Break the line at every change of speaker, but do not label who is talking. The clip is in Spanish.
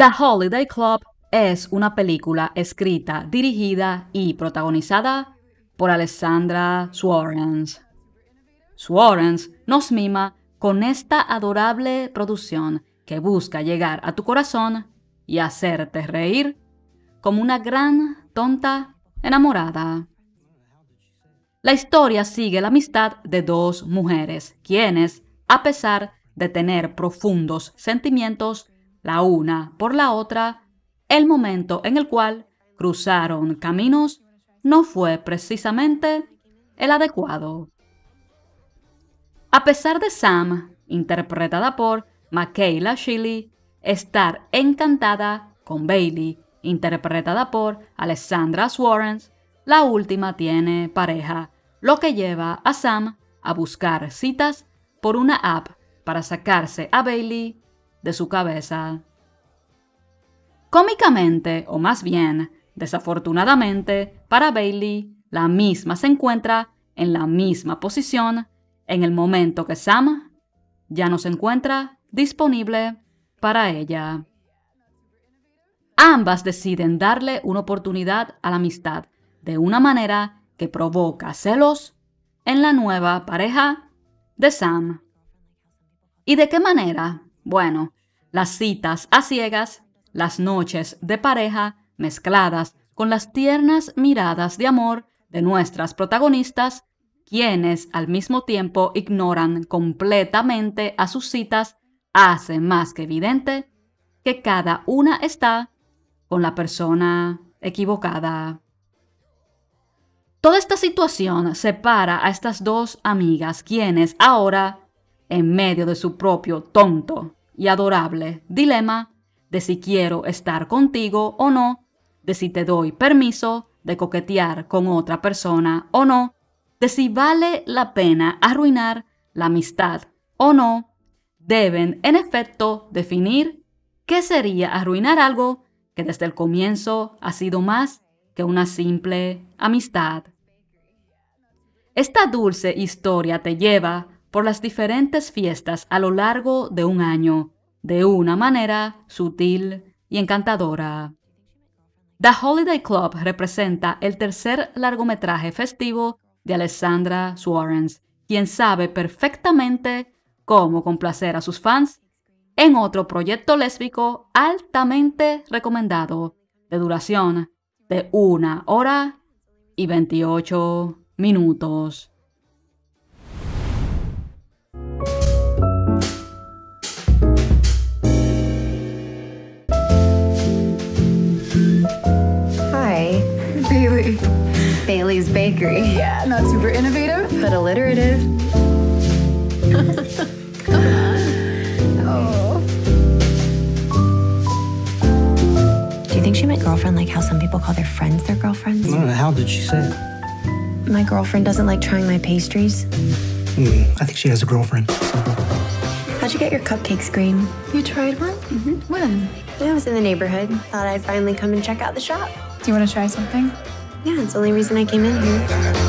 The Holiday Club es una película escrita, dirigida y protagonizada por Alessandra Swarens. Swarens nos mima con esta adorable producción que busca llegar a tu corazón y hacerte reír como una gran tonta enamorada. La historia sigue la amistad de dos mujeres, quienes, a pesar de tener profundos sentimientos la una por la otra, el momento en el cual cruzaron caminos no fue precisamente el adecuado. A pesar de Sam, interpretada por Michaela Shilly, estar encantada con Bailey, interpretada por Alessandra Swarens, la última tiene pareja, lo que lleva a Sam a buscar citas por una app para sacarse a Bailey de su cabeza. Cómicamente, o más bien, desafortunadamente, para Bailey, la misma se encuentra en la misma posición en el momento que Sam ya no se encuentra disponible para ella. Ambas deciden darle una oportunidad a la amistad de una manera que provoca celos en la nueva pareja de Sam. ¿Y de qué manera? Bueno, las citas a ciegas las noches de pareja mezcladas con las tiernas miradas de amor de nuestras protagonistas, quienes al mismo tiempo ignoran completamente a sus citas, hace más que evidente que cada una está con la persona equivocada. Toda esta situación separa a estas dos amigas quienes ahora, en medio de su propio tonto y adorable dilema, de si quiero estar contigo o no, de si te doy permiso de coquetear con otra persona o no, de si vale la pena arruinar la amistad o no, deben en efecto definir qué sería arruinar algo que desde el comienzo ha sido más que una simple amistad. Esta dulce historia te lleva por las diferentes fiestas a lo largo de un año de una manera sutil y encantadora. The Holiday Club representa el tercer largometraje festivo de Alessandra Swarens, quien sabe perfectamente cómo complacer a sus fans en otro proyecto lésbico altamente recomendado de duración de una hora y 28 minutos.
Bailey's Bakery.
Yeah, not super innovative,
but alliterative.
Come on. Oh.
Do you think she meant girlfriend like how some people call their friends their girlfriends?
No, how did she say it?
My girlfriend doesn't like trying my pastries.
Mm, I think she has a girlfriend.
How'd you get your cupcakes green?
You tried one?
Mm-hmm.
When?
I was in the neighborhood. Thought I'd finally come and check out the shop.
Do you want to try something?
Yeah, it's the only reason I came in here.